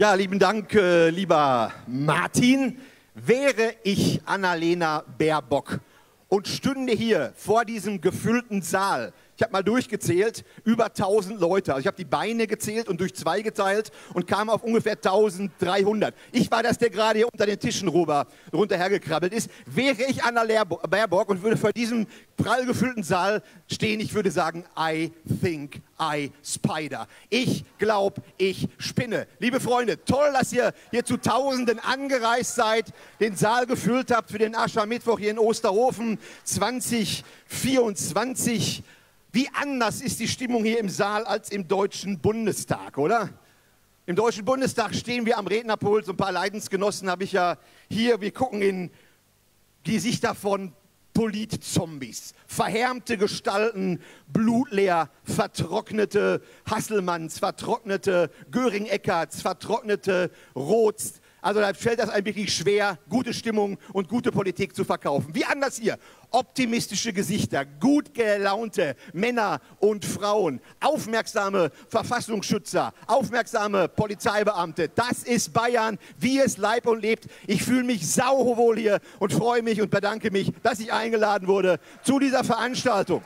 Ja, lieben Dank, äh, lieber Martin. Wäre ich Annalena Baerbock und stünde hier vor diesem gefüllten Saal, ich habe mal durchgezählt, über 1000 Leute. Also ich habe die Beine gezählt und durch zwei geteilt und kam auf ungefähr 1300. Ich war das, der gerade hier unter den Tischen rüber, runterhergekrabbelt ist. Wäre ich Anna Baerbock und würde vor diesem prall gefüllten Saal stehen, ich würde sagen, I think I spider. Ich glaube, ich spinne. Liebe Freunde, toll, dass ihr hier zu Tausenden angereist seid, den Saal gefüllt habt für den Aschermittwoch hier in Osterhofen 2024. Wie anders ist die Stimmung hier im Saal als im Deutschen Bundestag, oder? Im Deutschen Bundestag stehen wir am Rednerpult, so ein paar Leidensgenossen habe ich ja hier. Wir gucken in die Gesichter von Politzombies, verhärmte Gestalten, blutleer, vertrocknete Hasselmanns, vertrocknete Göring-Eckarts, vertrocknete Roths, also da fällt das einem wirklich schwer, gute Stimmung und gute Politik zu verkaufen. Wie anders hier. Optimistische Gesichter, gut gelaunte Männer und Frauen, aufmerksame Verfassungsschützer, aufmerksame Polizeibeamte. Das ist Bayern, wie es leib und lebt. Ich fühle mich sauwohl hier und freue mich und bedanke mich, dass ich eingeladen wurde zu dieser Veranstaltung.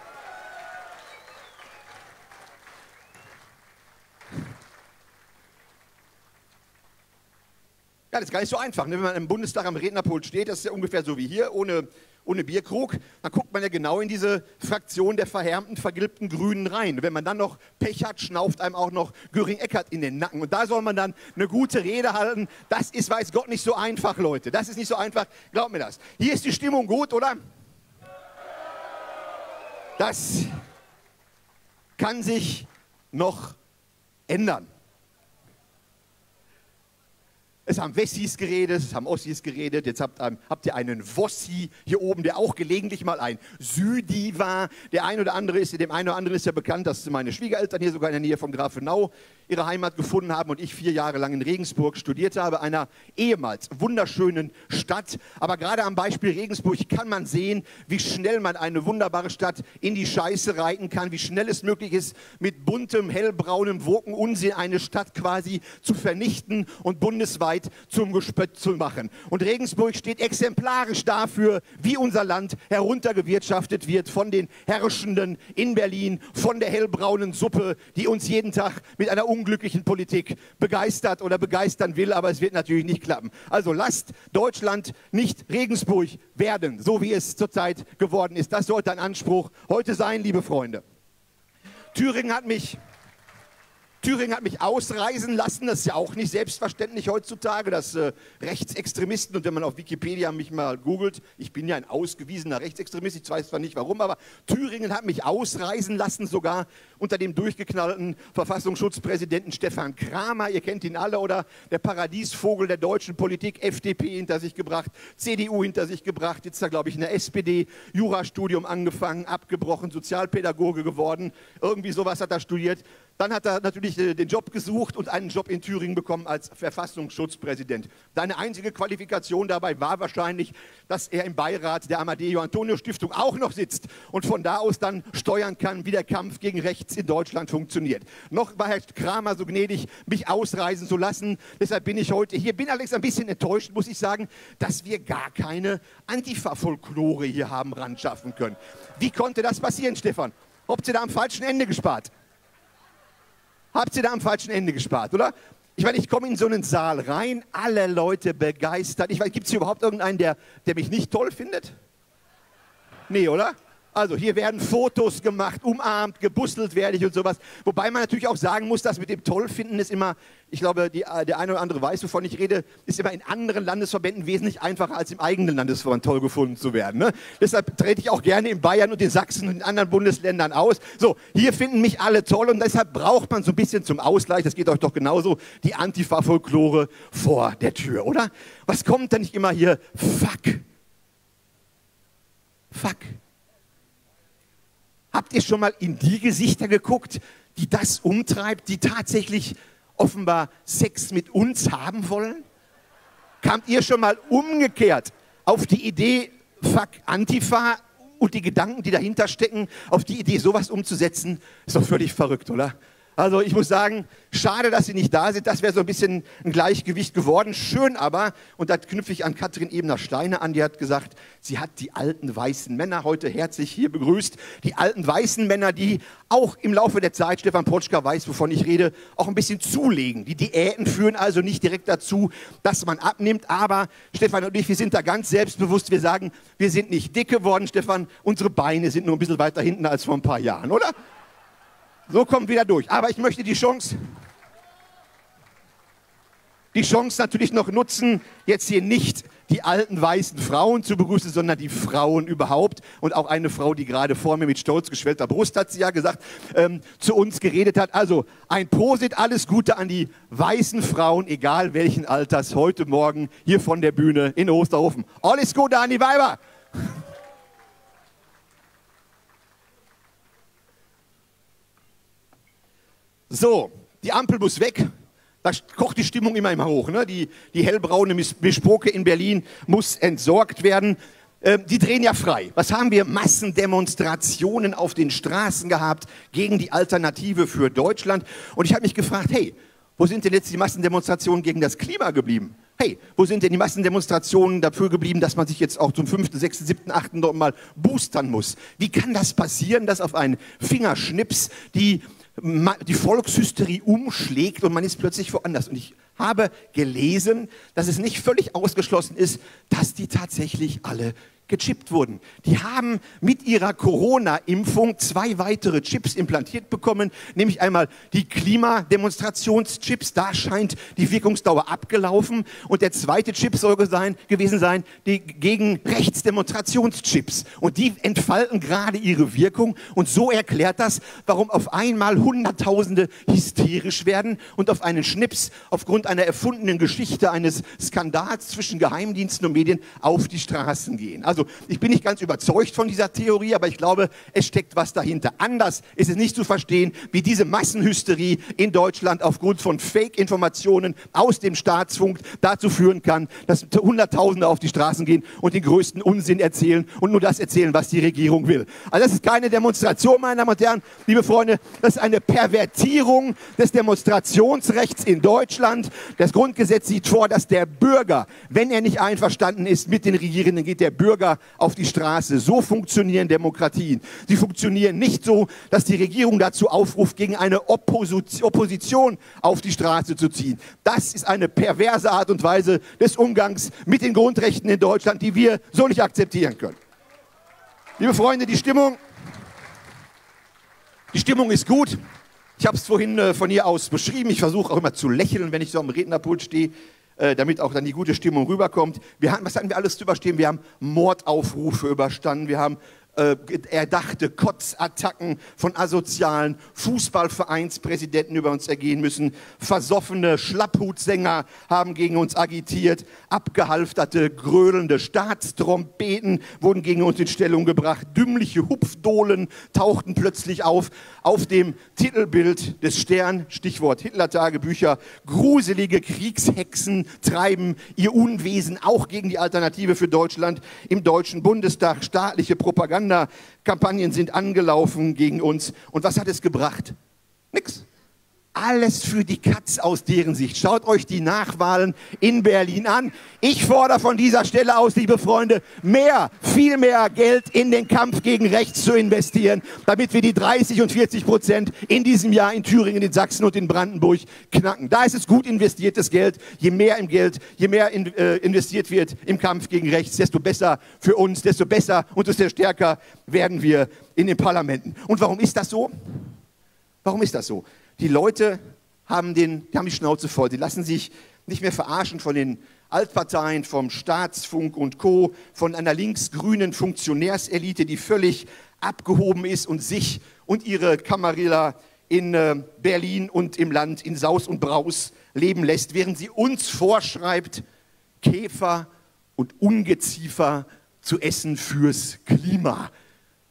Ja, das ist gar nicht so einfach. Ne? Wenn man im Bundestag am Rednerpult steht, das ist ja ungefähr so wie hier, ohne, ohne Bierkrug, dann guckt man ja genau in diese Fraktion der verhärmten, vergilbten Grünen rein. Wenn man dann noch Pech hat, schnauft einem auch noch Göring-Eckert in den Nacken. Und da soll man dann eine gute Rede halten. Das ist, weiß Gott, nicht so einfach, Leute. Das ist nicht so einfach. Glaubt mir das. Hier ist die Stimmung gut, oder? Das kann sich noch ändern. Es haben Wessis geredet, es haben Ossis geredet, jetzt habt, ähm, habt, ihr einen Wossi hier oben, der auch gelegentlich mal ein Südi war. Der ein oder andere ist, dem einen oder anderen ist ja bekannt, dass meine Schwiegereltern hier sogar in der Nähe von Grafenau ihre Heimat gefunden haben und ich vier Jahre lang in Regensburg studiert habe, einer ehemals wunderschönen Stadt. Aber gerade am Beispiel Regensburg kann man sehen, wie schnell man eine wunderbare Stadt in die Scheiße reiten kann, wie schnell es möglich ist, mit buntem, hellbraunem Wokenunsinn eine Stadt quasi zu vernichten und bundesweit zum Gespött zu machen. Und Regensburg steht exemplarisch dafür, wie unser Land heruntergewirtschaftet wird von den Herrschenden in Berlin, von der hellbraunen Suppe, die uns jeden Tag mit einer unglücklichen Politik begeistert oder begeistern will, aber es wird natürlich nicht klappen. Also lasst Deutschland nicht Regensburg werden, so wie es zurzeit geworden ist. Das sollte ein Anspruch heute sein, liebe Freunde. Thüringen hat mich Thüringen hat mich ausreisen lassen. Das ist ja auch nicht selbstverständlich heutzutage, dass äh, Rechtsextremisten, und wenn man auf Wikipedia mich mal googelt, ich bin ja ein ausgewiesener Rechtsextremist, ich weiß zwar nicht warum, aber Thüringen hat mich ausreisen lassen, sogar unter dem durchgeknallten Verfassungsschutzpräsidenten Stefan Kramer. Ihr kennt ihn alle, oder? Der Paradiesvogel der deutschen Politik, FDP hinter sich gebracht, CDU hinter sich gebracht, jetzt da, glaube ich, in der SPD, Jurastudium angefangen, abgebrochen, Sozialpädagoge geworden. Irgendwie sowas hat er studiert. Dann hat er natürlich äh, den Job gesucht und einen Job in Thüringen bekommen als Verfassungsschutzpräsident. Seine einzige Qualifikation dabei war wahrscheinlich, dass er im Beirat der Amadeo Antonio Stiftung auch noch sitzt und von da aus dann steuern kann, wie der Kampf gegen rechts in Deutschland funktioniert. Noch war Herr Kramer so gnädig, mich ausreisen zu lassen. Deshalb bin ich heute hier. Bin allerdings ein bisschen enttäuscht, muss ich sagen, dass wir gar keine Antifa-Folklore hier haben ran schaffen können. Wie konnte das passieren, Stefan? Habt ihr da am falschen Ende gespart? Habt ihr da am falschen Ende gespart, oder? Ich meine, ich komme in so einen Saal rein, alle Leute begeistert. Ich weiß, gibt es hier überhaupt irgendeinen, der, der mich nicht toll findet? Nee, oder? Also hier werden Fotos gemacht, umarmt, gebustelt werde ich und sowas. Wobei man natürlich auch sagen muss, dass mit dem Tollfinden ist immer, ich glaube, die, äh, der eine oder andere weiß, wovon ich rede, ist immer in anderen Landesverbänden wesentlich einfacher als im eigenen Landesverband toll gefunden zu werden. Ne? Deshalb trete ich auch gerne in Bayern und in Sachsen und in anderen Bundesländern aus. So, hier finden mich alle toll und deshalb braucht man so ein bisschen zum Ausgleich, das geht euch doch genauso, die Antifa-Folklore vor der Tür, oder? Was kommt denn nicht immer hier? Fuck. Fuck. Habt ihr schon mal in die Gesichter geguckt, die das umtreibt, die tatsächlich offenbar Sex mit uns haben wollen? Kamt ihr schon mal umgekehrt auf die Idee, fuck Antifa und die Gedanken, die dahinter stecken, auf die Idee, sowas umzusetzen? Ist doch völlig verrückt, oder? Also ich muss sagen, schade, dass Sie nicht da sind. Das wäre so ein bisschen ein Gleichgewicht geworden. Schön aber, und da knüpfe ich an Katrin Ebner-Steine an, die hat gesagt, sie hat die alten weißen Männer heute herzlich hier begrüßt. Die alten weißen Männer, die auch im Laufe der Zeit, Stefan Potschka weiß, wovon ich rede, auch ein bisschen zulegen. Die Diäten führen also nicht direkt dazu, dass man abnimmt. Aber Stefan und ich, wir sind da ganz selbstbewusst. Wir sagen, wir sind nicht dick geworden, Stefan. Unsere Beine sind nur ein bisschen weiter hinten als vor ein paar Jahren, oder? So kommt wieder durch. Aber ich möchte die Chance, die Chance natürlich noch nutzen, jetzt hier nicht die alten weißen Frauen zu begrüßen, sondern die Frauen überhaupt. Und auch eine Frau, die gerade vor mir mit stolz geschwellter Brust, hat sie ja gesagt, ähm, zu uns geredet hat. Also ein Posit, alles Gute an die weißen Frauen, egal welchen Alters, heute Morgen hier von der Bühne in Osterhofen. Alles Gute an die Weiber! So, die Ampel muss weg. Da kocht die Stimmung immer immer hoch. Ne? Die, die hellbraune Mischpoke in Berlin muss entsorgt werden. Ähm, die drehen ja frei. Was haben wir? Massendemonstrationen auf den Straßen gehabt gegen die Alternative für Deutschland. Und ich habe mich gefragt, hey, wo sind denn jetzt die Massendemonstrationen gegen das Klima geblieben? Hey, wo sind denn die Massendemonstrationen dafür geblieben, dass man sich jetzt auch zum 5., 6., 7., 8. mal boostern muss? Wie kann das passieren, dass auf einen Fingerschnips die die Volkshysterie umschlägt und man ist plötzlich woanders. Und ich habe gelesen, dass es nicht völlig ausgeschlossen ist, dass die tatsächlich alle gechippt wurden. Die haben mit ihrer Corona-Impfung zwei weitere Chips implantiert bekommen, nämlich einmal die Klimademonstrationschips, da scheint die Wirkungsdauer abgelaufen und der zweite Chip soll sein, gewesen sein, die gegen Rechtsdemonstrationschips und die entfalten gerade ihre Wirkung und so erklärt das, warum auf einmal Hunderttausende hysterisch werden und auf einen Schnips aufgrund einer erfundenen Geschichte eines Skandals zwischen Geheimdiensten und Medien auf die Straßen gehen. Also also ich bin nicht ganz überzeugt von dieser Theorie, aber ich glaube, es steckt was dahinter. Anders ist es nicht zu verstehen, wie diese Massenhysterie in Deutschland aufgrund von Fake-Informationen aus dem Staatsfunk dazu führen kann, dass Hunderttausende auf die Straßen gehen und den größten Unsinn erzählen und nur das erzählen, was die Regierung will. Also das ist keine Demonstration, meine Damen und Herren, liebe Freunde, das ist eine Pervertierung des Demonstrationsrechts in Deutschland. Das Grundgesetz sieht vor, dass der Bürger, wenn er nicht einverstanden ist mit den Regierenden, geht der Bürger auf die Straße. So funktionieren Demokratien. Sie funktionieren nicht so, dass die Regierung dazu aufruft, gegen eine Opposition auf die Straße zu ziehen. Das ist eine perverse Art und Weise des Umgangs mit den Grundrechten in Deutschland, die wir so nicht akzeptieren können. Liebe Freunde, die Stimmung, die Stimmung ist gut. Ich habe es vorhin äh, von hier aus beschrieben. Ich versuche auch immer zu lächeln, wenn ich so am Rednerpult stehe. Äh, damit auch dann die gute Stimmung rüberkommt. Wir haben, was hatten wir alles zu überstehen? Wir haben Mordaufrufe überstanden, wir haben äh, erdachte Kotzattacken von asozialen Fußballvereinspräsidenten über uns ergehen müssen. Versoffene Schlapphutsänger haben gegen uns agitiert. Abgehalfterte, gröhlende Staatstrompeten wurden gegen uns in Stellung gebracht. Dümmliche Hupfdohlen tauchten plötzlich auf. Auf dem Titelbild des Stern, Stichwort Hitler-Tagebücher, gruselige Kriegshexen treiben ihr Unwesen auch gegen die Alternative für Deutschland im Deutschen Bundestag. Staatliche Propaganda Propagandakampagnen sind angelaufen gegen uns. Und was hat es gebracht? Nix. Alles für die Katz aus deren Sicht. Schaut euch die Nachwahlen in Berlin an. Ich fordere von dieser Stelle aus, liebe Freunde, mehr, viel mehr Geld in den Kampf gegen rechts zu investieren, damit wir die 30 und 40 Prozent in diesem Jahr in Thüringen, in Sachsen und in Brandenburg knacken. Da ist es gut investiertes Geld. Je mehr im Geld, je mehr in, äh, investiert wird im Kampf gegen rechts, desto besser für uns, desto besser und desto stärker werden wir in den Parlamenten. Und warum ist das so? Warum ist das so? Die Leute haben, den, die haben die Schnauze voll. Die lassen sich nicht mehr verarschen von den Altparteien, vom Staatsfunk und Co., von einer linksgrünen Funktionärselite, die völlig abgehoben ist und sich und ihre Kamarilla in äh, Berlin und im Land in Saus und Braus leben lässt, während sie uns vorschreibt, Käfer und Ungeziefer zu essen fürs Klima.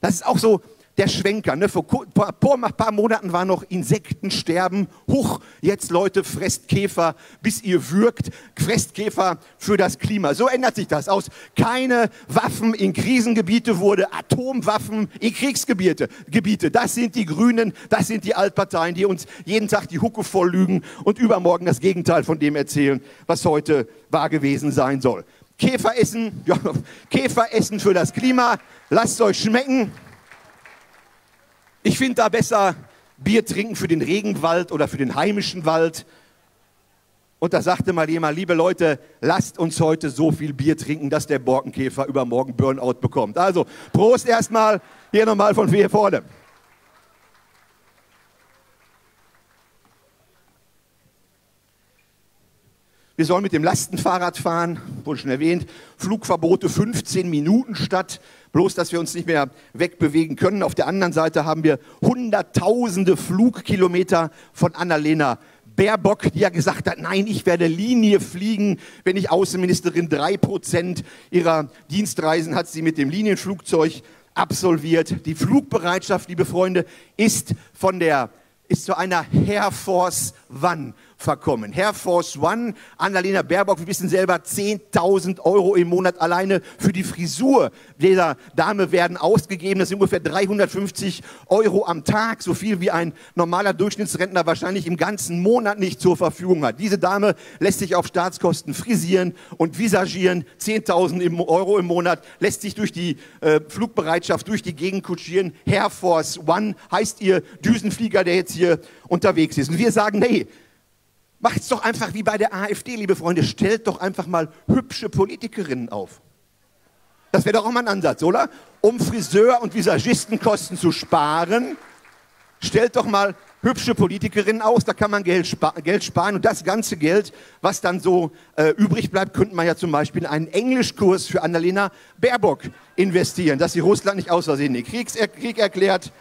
Das ist auch so der Schwenker. Ne? Vor ein paar Monaten war noch Insektensterben. Huch, jetzt Leute, fresst Käfer, bis ihr würgt. Fresst Käfer für das Klima. So ändert sich das. Aus keine Waffen in Krisengebiete wurde Atomwaffen in Kriegsgebiete. Gebiete. Das sind die Grünen, das sind die Altparteien, die uns jeden Tag die Hucke voll lügen und übermorgen das Gegenteil von dem erzählen, was heute wahr gewesen sein soll. Käfer essen, ja, Käfer essen für das Klima. Lasst euch schmecken. Ich finde da besser Bier trinken für den Regenwald oder für den heimischen Wald. Und da sagte mal jemand, liebe Leute, lasst uns heute so viel Bier trinken, dass der Borkenkäfer übermorgen Burnout bekommt. Also Prost erstmal, hier nochmal von hier vorne. Wir sollen mit dem Lastenfahrrad fahren, wurde schon erwähnt. Flugverbote 15 Minuten statt, bloß dass wir uns nicht mehr wegbewegen können. Auf der anderen Seite haben wir hunderttausende Flugkilometer von Annalena Baerbock, die ja gesagt hat, nein, ich werde Linie fliegen, wenn ich Außenministerin. Drei Prozent ihrer Dienstreisen hat sie mit dem Linienflugzeug absolviert. Die Flugbereitschaft, liebe Freunde, ist von der ist zu einer Air Force One verkommen. Air Force One, Annalena Baerbock, wir wissen selber, 10.000 Euro im Monat alleine für die Frisur dieser Dame werden ausgegeben. Das sind ungefähr 350 Euro am Tag, so viel wie ein normaler Durchschnittsrentner wahrscheinlich im ganzen Monat nicht zur Verfügung hat. Diese Dame lässt sich auf Staatskosten frisieren und visagieren, 10.000 Euro im Monat, lässt sich durch die äh, Flugbereitschaft durch die Gegend kutschieren. Air Force One heißt ihr Düsenflieger, der jetzt hier unterwegs ist. Und wir sagen, nee, es doch einfach wie bei der AfD, liebe Freunde. Stellt doch einfach mal hübsche Politikerinnen auf. Das wäre doch auch mal ein Ansatz, oder? Um Friseur- und Visagistenkosten zu sparen, stellt doch mal hübsche Politikerinnen aus, da kann man Geld, spa Geld sparen und das ganze Geld, was dann so äh, übrig bleibt, könnte man ja zum Beispiel in einen Englischkurs für Annalena Baerbock investieren, dass sie Russland nicht aus Versehen den Krieg erklärt,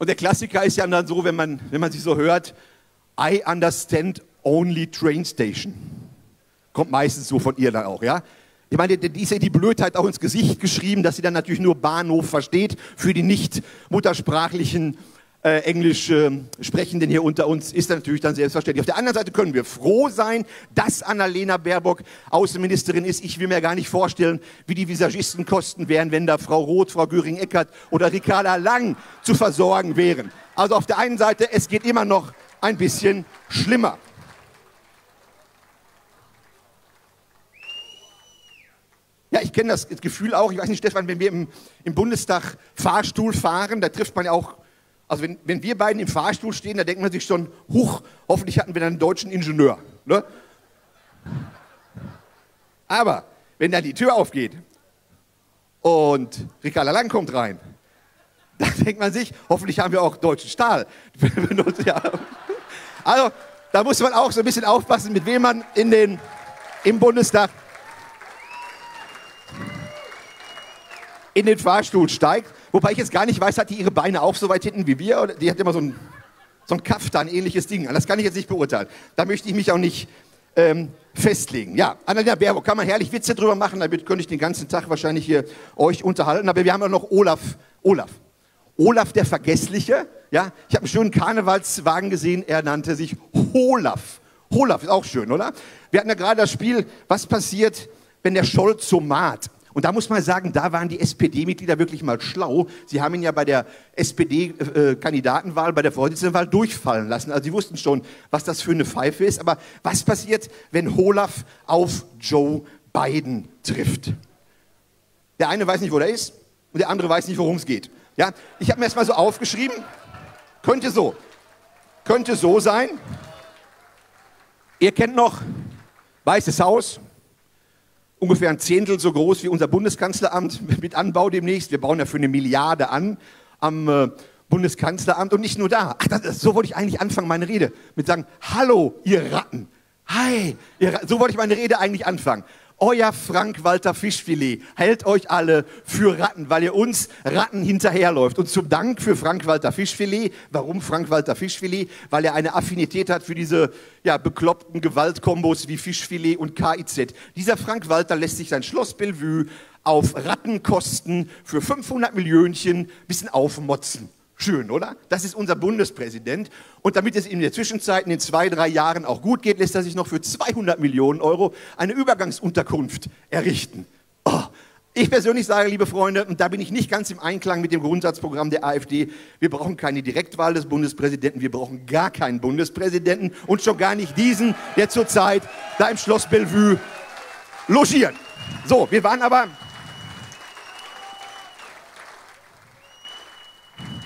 und der Klassiker ist ja dann so, wenn man, wenn man sich so hört, I understand only train station. Kommt meistens so von ihr dann auch, ja? Ich meine, die ist ja die Blödheit auch ins Gesicht geschrieben, dass sie dann natürlich nur Bahnhof versteht für die nicht muttersprachlichen äh, Englisch äh, Sprechenden hier unter uns, ist natürlich dann selbstverständlich. Auf der anderen Seite können wir froh sein, dass Annalena Baerbock Außenministerin ist. Ich will mir gar nicht vorstellen, wie die Visagistenkosten wären, wenn da Frau Roth, Frau Göring-Eckert oder Ricarda Lang zu versorgen wären. Also auf der einen Seite, es geht immer noch ein bisschen schlimmer. Ja, ich kenne das Gefühl auch. Ich weiß nicht, Stefan, wenn wir im, im Bundestag Fahrstuhl fahren, da trifft man ja auch also wenn, wenn wir beiden im Fahrstuhl stehen, da denkt man sich schon, huch, hoffentlich hatten wir dann einen deutschen Ingenieur. Ne? Aber wenn dann die Tür aufgeht und Ricarda Lang kommt rein, dann denkt man sich, hoffentlich haben wir auch deutschen Stahl. also da muss man auch so ein bisschen aufpassen, mit wem man in den, im Bundestag in den Fahrstuhl steigt. Wobei ich jetzt gar nicht weiß, hat die ihre Beine auch so weit hinten wie wir? Oder die hat immer so ein, so ein Kaftan, ähnliches Ding. Das kann ich jetzt nicht beurteilen. Da möchte ich mich auch nicht ähm, festlegen. Ja, Annalena Baerbock, kann man herrlich Witze drüber machen, damit könnte ich den ganzen Tag wahrscheinlich hier euch unterhalten. Aber wir haben ja noch Olaf. Olaf. Olaf der Vergessliche. Ja, ich habe einen schönen Karnevalswagen gesehen, er nannte sich Olaf. Olaf ist auch schön, oder? Wir hatten ja gerade das Spiel, was passiert, wenn der Scholz so maht. Und da muss man sagen, da waren die SPD-Mitglieder wirklich mal schlau. Sie haben ihn ja bei der SPD-Kandidatenwahl, bei der Vorsitzendenwahl durchfallen lassen. Also sie wussten schon, was das für eine Pfeife ist. Aber was passiert, wenn Olaf auf Joe Biden trifft? Der eine weiß nicht, wo der ist und der andere weiß nicht, worum es geht. Ja, ich habe mir erst mal so aufgeschrieben, könnte so, könnte so sein. Ihr kennt noch Weißes Haus, ungefähr ein Zehntel so groß wie unser Bundeskanzleramt mit Anbau demnächst. Wir bauen ja für eine Milliarde an am äh, Bundeskanzleramt und nicht nur da. Ach, das, so wollte ich eigentlich anfangen, meine Rede. Mit sagen, hallo, ihr Ratten. Hi, ihr, so wollte ich meine Rede eigentlich anfangen. Euer Frank-Walter Fischfilet hält euch alle für Ratten, weil ihr uns Ratten hinterherläuft. Und zum Dank für Frank-Walter Fischfilet. Warum Frank-Walter Fischfilet? Weil er eine Affinität hat für diese ja, bekloppten Gewaltkombos wie Fischfilet und KIZ. Dieser Frank-Walter lässt sich sein Schloss Bellevue auf Rattenkosten für 500 Millionchen bisschen aufmotzen. Schön, oder? Das ist unser Bundespräsident. Und damit es ihm in der Zwischenzeit in den zwei, drei Jahren auch gut geht, lässt er sich noch für 200 Millionen Euro eine Übergangsunterkunft errichten. Oh, ich persönlich sage, liebe Freunde, und da bin ich nicht ganz im Einklang mit dem Grundsatzprogramm der AfD, wir brauchen keine Direktwahl des Bundespräsidenten, wir brauchen gar keinen Bundespräsidenten und schon gar nicht diesen, der zurzeit da im Schloss Bellevue logiert. So, wir waren aber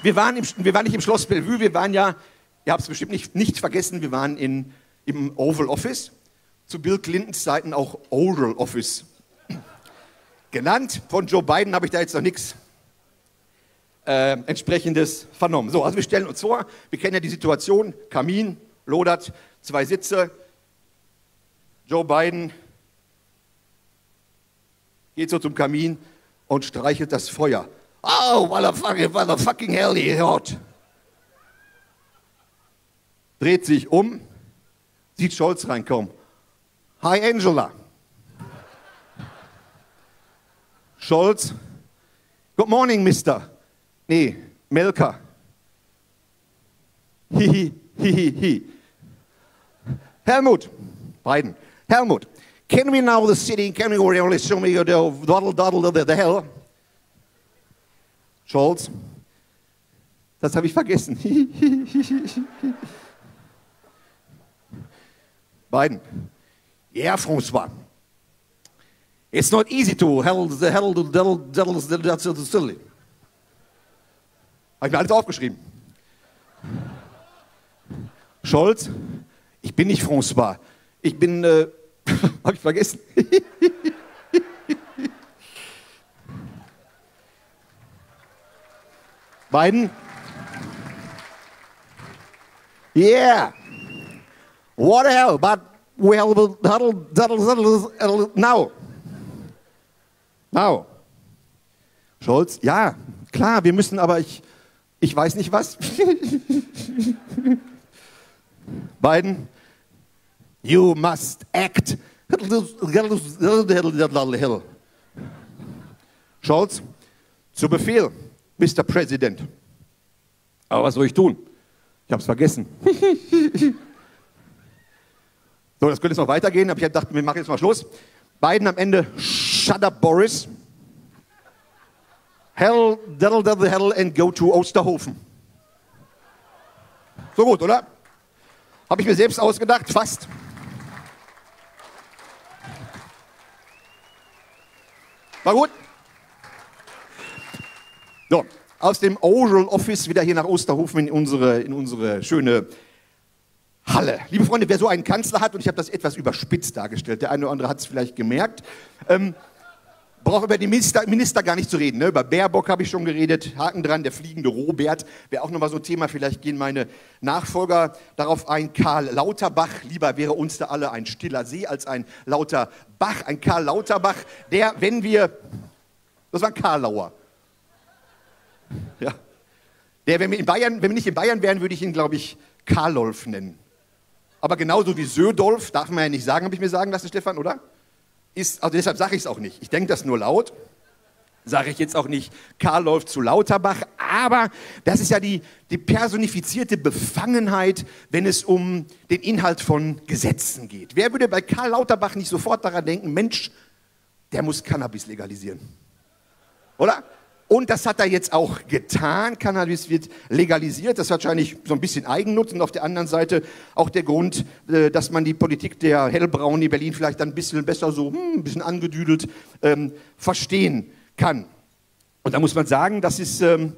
Wir waren, im, wir waren nicht im Schloss Bellevue, wir waren ja, ihr habt es bestimmt nicht, nicht vergessen, wir waren in, im Oval Office. Zu Bill Clintons Zeiten auch Oral Office genannt. Von Joe Biden habe ich da jetzt noch nichts äh, entsprechendes vernommen. So, also wir stellen uns vor, wir kennen ja die Situation, Kamin, lodert, zwei Sitze. Joe Biden geht so zum Kamin und streichelt das Feuer Oh, what the fucking, what the fucking hell he hot. Dreht sich um, sieht Scholz reinkommen. Hi Angela. Scholz. Good morning, Mister. Nee, Melka. Hihi, hihi, hi. Helmut. Biden. Helmut. Can we now the city, can we really show me the doddle doddle the, the hell? Scholz, das habe ich vergessen. Biden. Yeah, François. It's not easy to handle the handle the silly. Habe ich mir alles aufgeschrieben. Scholz, ich bin nicht François. Ich bin, äh, habe ich vergessen. Biden? Yeah. What the hell? But well, that'll, that'll, that'll, now. Now. Scholz, ja, klar, wir müssen, aber ich, ich weiß nicht was. Biden, you must act. Scholz, zu Befehl. Mr. President. Aber was soll ich tun? Ich habe es vergessen. so, das könnte jetzt noch weitergehen, aber ich dachte, wir machen jetzt mal Schluss. Beiden am Ende, shut up, Boris. Hell, daddle, daddle, hell and go to Osterhofen. So gut, oder? Habe ich mir selbst ausgedacht, fast. War gut? So, aus dem Oral Office wieder hier nach Osterhofen in unsere, in unsere schöne Halle. Liebe Freunde, wer so einen Kanzler hat, und ich habe das etwas überspitzt dargestellt, der eine oder andere hat es vielleicht gemerkt, ähm, braucht über die Minister, Minister, gar nicht zu reden. Ne? Über Baerbock habe ich schon geredet, Haken dran, der fliegende Robert, wäre auch nochmal so ein Thema, vielleicht gehen meine Nachfolger darauf ein. Karl Lauterbach, lieber wäre uns da alle ein stiller See als ein lauter Bach, ein Karl Lauterbach, der, wenn wir, das war Karl Lauer, ja. Der, wenn wir, in Bayern, wenn wir nicht in Bayern wären, würde ich ihn, glaube ich, Karlolf nennen. Aber genauso wie Södolf, darf man ja nicht sagen, habe ich mir sagen lassen, Stefan, oder? Ist, also deshalb sage ich es auch nicht. Ich denke das nur laut. Sage ich jetzt auch nicht Karlolf zu Lauterbach, aber das ist ja die, die personifizierte Befangenheit, wenn es um den Inhalt von Gesetzen geht. Wer würde bei Karl Lauterbach nicht sofort daran denken, Mensch, der muss Cannabis legalisieren? Oder? Und das hat er jetzt auch getan. Cannabis wird legalisiert. Das hat wahrscheinlich so ein bisschen Eigennutz. Und auf der anderen Seite auch der Grund, äh, dass man die Politik der Hellbrauni Berlin vielleicht dann ein bisschen besser so, hm, ein bisschen angedüdelt ähm, verstehen kann. Und da muss man sagen, das ist ähm,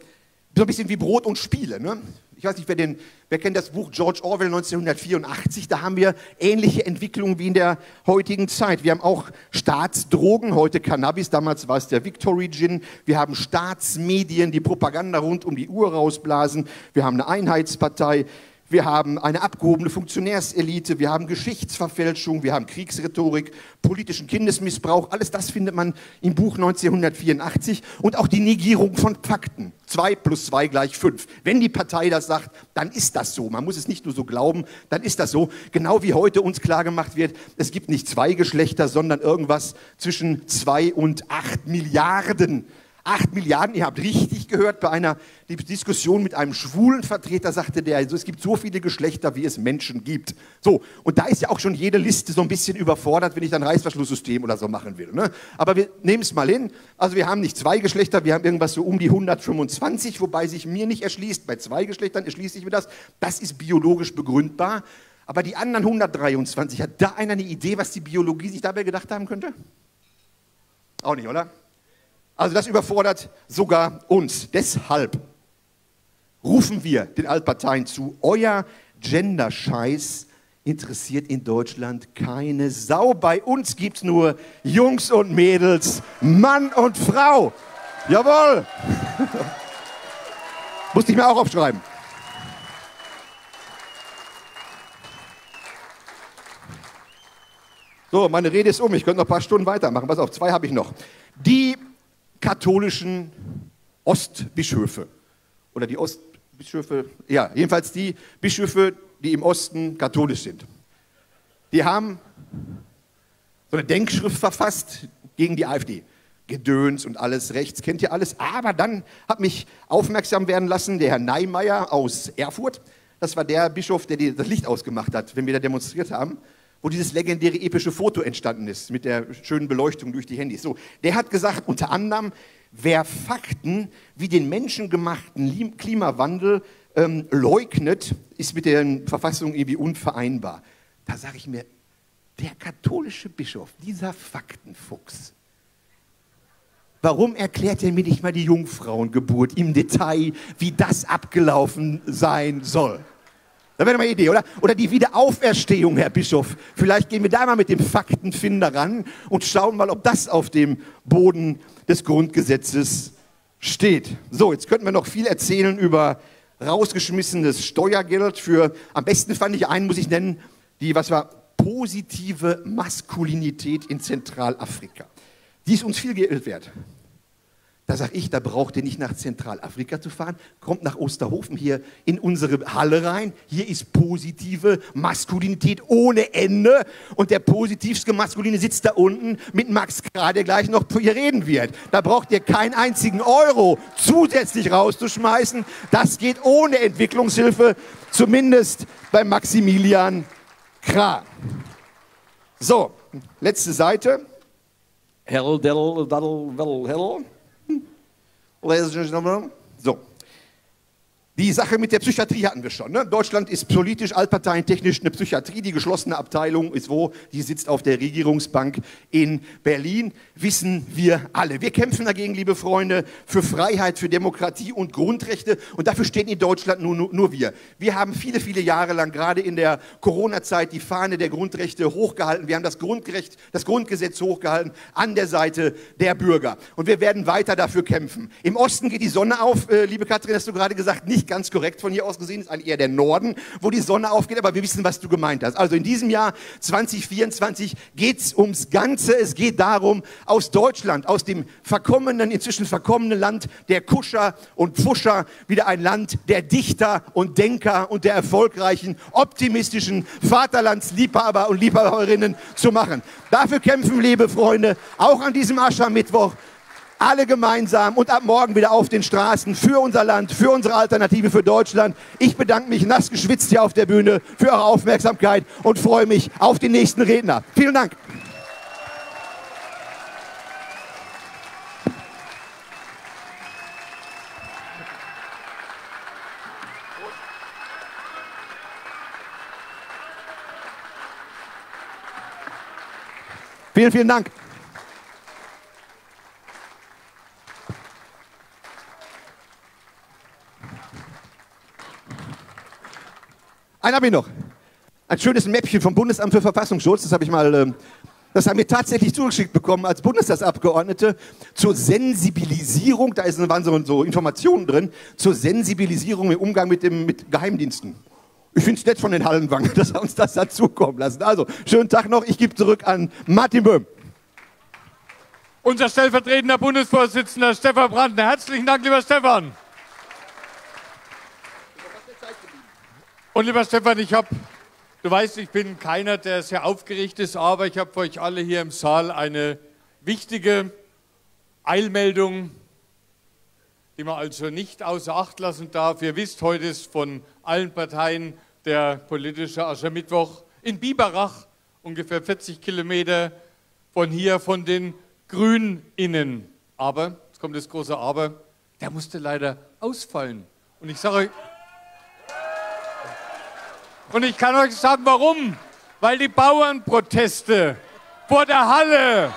so ein bisschen wie Brot und Spiele. Ne? Ich weiß nicht, wer, den, wer kennt das Buch George Orwell 1984? Da haben wir ähnliche Entwicklungen wie in der heutigen Zeit. Wir haben auch Staatsdrogen, heute Cannabis, damals war es der Victory Gin. Wir haben Staatsmedien, die Propaganda rund um die Uhr rausblasen. Wir haben eine Einheitspartei. Wir haben eine abgehobene Funktionärselite, wir haben Geschichtsverfälschung, wir haben Kriegsrhetorik, politischen Kindesmissbrauch. Alles das findet man im Buch 1984 und auch die Negierung von Fakten. Zwei plus zwei gleich fünf. Wenn die Partei das sagt, dann ist das so. Man muss es nicht nur so glauben, dann ist das so. Genau wie heute uns klargemacht wird, es gibt nicht zwei Geschlechter, sondern irgendwas zwischen zwei und acht Milliarden 8 Milliarden, ihr habt richtig gehört, bei einer Diskussion mit einem schwulen Vertreter sagte der, also es gibt so viele Geschlechter, wie es Menschen gibt. So, und da ist ja auch schon jede Liste so ein bisschen überfordert, wenn ich dann Reißverschlusssystem oder so machen will. Ne? Aber wir nehmen es mal hin. Also wir haben nicht zwei Geschlechter, wir haben irgendwas so um die 125, wobei sich mir nicht erschließt, bei zwei Geschlechtern erschließt sich mir das. Das ist biologisch begründbar. Aber die anderen 123, hat da einer eine Idee, was die Biologie sich dabei gedacht haben könnte? Auch nicht, oder? Also das überfordert sogar uns. Deshalb rufen wir den Altparteien zu, euer Gender-Scheiß interessiert in Deutschland keine Sau. Bei uns gibt es nur Jungs und Mädels, Mann und Frau. Jawohl. Musste ich mir auch aufschreiben. So, meine Rede ist um. Ich könnte noch ein paar Stunden weitermachen. Pass auf, zwei habe ich noch. Die katholischen Ostbischöfe oder die Ostbischöfe, ja, jedenfalls die Bischöfe, die im Osten katholisch sind. Die haben so eine Denkschrift verfasst gegen die AfD. Gedöns und alles rechts, kennt ihr alles. Aber dann hat mich aufmerksam werden lassen der Herr Neimeyer aus Erfurt. Das war der Bischof, der das Licht ausgemacht hat, wenn wir da demonstriert haben wo dieses legendäre epische Foto entstanden ist mit der schönen Beleuchtung durch die Handys. So, der hat gesagt, unter anderem, wer Fakten wie den menschengemachten Klimawandel ähm, leugnet, ist mit der Verfassung irgendwie unvereinbar. Da sage ich mir, der katholische Bischof, dieser Faktenfuchs, warum erklärt er mir nicht mal die Jungfrauengeburt im Detail, wie das abgelaufen sein soll? Da wäre mal eine Idee, oder? Oder die Wiederauferstehung, Herr Bischof. Vielleicht gehen wir da mal mit dem Faktenfinder ran und schauen mal, ob das auf dem Boden des Grundgesetzes steht. So, jetzt könnten wir noch viel erzählen über rausgeschmissenes Steuergeld für, am besten fand ich einen, muss ich nennen, die, was war, positive Maskulinität in Zentralafrika. Die ist uns viel Geld wert. Da sage ich, da braucht ihr nicht nach Zentralafrika zu fahren, kommt nach Osterhofen hier in unsere Halle rein. Hier ist positive Maskulinität ohne Ende und der positivste Maskuline sitzt da unten mit Max K., der gleich noch zu ihr reden wird. Da braucht ihr keinen einzigen Euro zusätzlich rauszuschmeißen. Das geht ohne Entwicklungshilfe, zumindest bei Maximilian Krah. So, letzte Seite. Hell, Dell, Daddle, Well, Hell. Ladies and gentlemen. So. Die Sache mit der Psychiatrie hatten wir schon. Ne? Deutschland ist politisch, altparteientechnisch eine Psychiatrie. Die geschlossene Abteilung ist wo? Die sitzt auf der Regierungsbank in Berlin. Wissen wir alle. Wir kämpfen dagegen, liebe Freunde, für Freiheit, für Demokratie und Grundrechte. Und dafür stehen in Deutschland nur, nur, nur wir. Wir haben viele, viele Jahre lang, gerade in der Corona-Zeit, die Fahne der Grundrechte hochgehalten. Wir haben das Grundrecht, das Grundgesetz hochgehalten an der Seite der Bürger. Und wir werden weiter dafür kämpfen. Im Osten geht die Sonne auf, äh, liebe Katrin, hast du gerade gesagt, nicht nicht ganz korrekt von hier aus gesehen, ist eher der Norden, wo die Sonne aufgeht, aber wir wissen, was du gemeint hast. Also in diesem Jahr 2024 geht es ums Ganze. Es geht darum, aus Deutschland, aus dem verkommenen, inzwischen verkommenen Land der Kuscher und Pfuscher, wieder ein Land der Dichter und Denker und der erfolgreichen, optimistischen Vaterlandsliebhaber und Liebhaberinnen zu machen. Dafür kämpfen, liebe Freunde, auch an diesem Aschermittwoch alle gemeinsam und ab morgen wieder auf den Straßen für unser Land, für unsere Alternative für Deutschland. Ich bedanke mich nass geschwitzt hier auf der Bühne für eure Aufmerksamkeit und freue mich auf den nächsten Redner. Vielen Dank. Vielen, vielen Dank. Einen habe ich noch. Ein schönes Mäppchen vom Bundesamt für Verfassungsschutz. Das habe ich mal, ähm, das haben wir tatsächlich zugeschickt bekommen als Bundestagsabgeordnete zur Sensibilisierung. Da waren so, so Informationen drin zur Sensibilisierung im Umgang mit, dem, mit Geheimdiensten. Ich finde es nett von den Hallenwangen, dass er uns das dazukommen lassen. Also, schönen Tag noch. Ich gebe zurück an Martin Böhm. Unser stellvertretender Bundesvorsitzender Stefan Brandner. Herzlichen Dank, lieber Stefan. Und lieber Stefan, ich habe, du weißt, ich bin keiner, der sehr aufgeregt ist, aber ich habe für euch alle hier im Saal eine wichtige Eilmeldung, die man also nicht außer Acht lassen darf. Ihr wisst, heute ist von allen Parteien der politische Aschermittwoch in Biberach, ungefähr 40 Kilometer von hier, von den GrünInnen. Aber, jetzt kommt das große Aber, der musste leider ausfallen. Und ich sage euch, und ich kann euch sagen, warum. Weil die Bauernproteste vor der Halle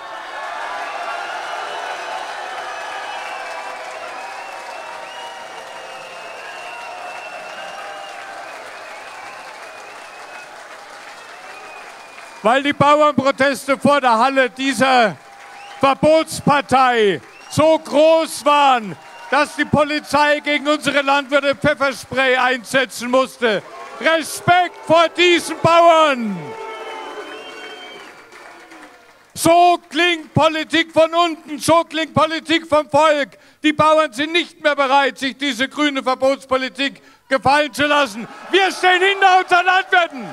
weil die Bauernproteste vor der Halle dieser Verbotspartei so groß waren, dass die Polizei gegen unsere Landwirte Pfefferspray einsetzen musste. Respekt vor diesen Bauern! So klingt Politik von unten, so klingt Politik vom Volk. Die Bauern sind nicht mehr bereit, sich diese grüne Verbotspolitik gefallen zu lassen. Wir stehen hinter unseren Landwirten.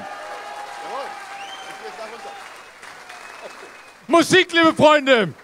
Musik, liebe Freunde.